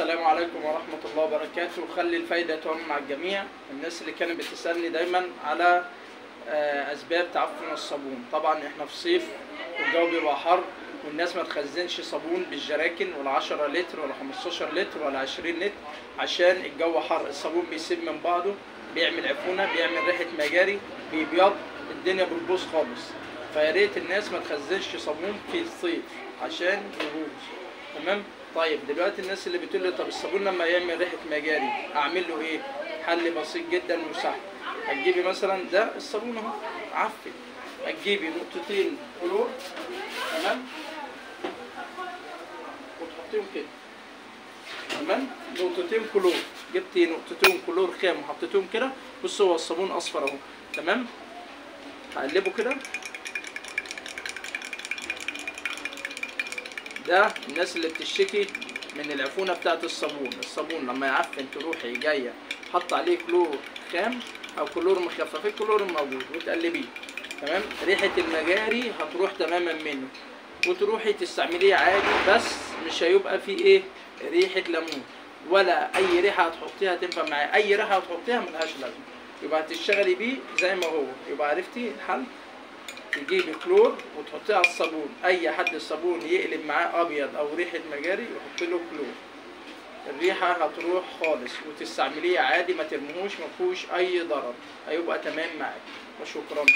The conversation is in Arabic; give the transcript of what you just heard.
السلام عليكم ورحمة الله وبركاته. خلي الفايدة تعم مع الجميع. الناس اللي كانت بتسألني دايما على آه، أسباب تعفن الصابون. طبعا إحنا في صيف والجو بيبقى حر والناس ما تخزنش صابون بالجراكن ولا 10 لتر ولا 15 لتر ولا 20 لتر عشان الجو حر. الصابون بيسيب من بعضه بيعمل عفونة بيعمل ريحة مجاري بيبيض الدنيا بتبوظ خالص. فيا ريت الناس ما تخزنش صابون في الصيف عشان يبوظ. تمام؟ طيب دلوقتي الناس اللي بتقول لي طب الصابون لما يعمل ريحة مجاري أعمل له إيه؟ حل بسيط جدا وسهل. هتجيبي مثلا ده الصابون أهو عفن. هتجيبي نقطتين كلور تمام؟ وتحطيهم كده تمام؟ نقطتين كلور. جبتي نقطتين كلور خام وحطيتهم كده. بص هو الصابون أصفر أهو تمام؟ هقلبه كده. ده الناس اللي بتشتكي من العفونة بتاعت الصابون. الصابون لما يعفن تروحي جاية حط عليه كلور خام أو كلور مخفف الكلور الموجود وتقلبيه. تمام؟ ريحة المجاري هتروح تماما منه. وتروحي تستعمليه عادي بس مش هيبقى فيه إيه؟ ريحة ليمون. ولا أي ريحة هتحطيها تنفع معاه أي ريحة هتحطيها ملهاش لازمة. يبقى هتشتغلي بيه زي ما هو. يبقى عرفتي الحل؟ تجيبي كلور وتحطيه على الصابون. أي حد الصابون يقلب معاه أبيض أو ريحة مجاري يحط له كلور. الريحة هتروح خالص وتستعمليه عادي ما ترموهوش ما فيهوش أي ضرر. هيبقى تمام معاك. وشكرا.